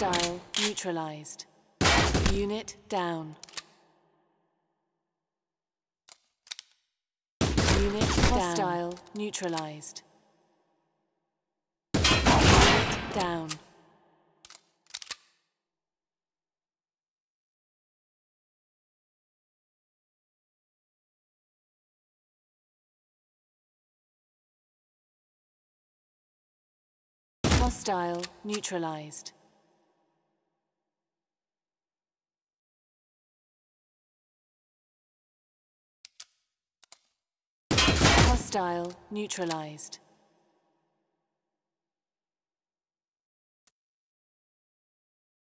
Hostile neutralized. Unit down. Unit hostile neutralized. Unit down. Hostile neutralized. Hostile neutralized.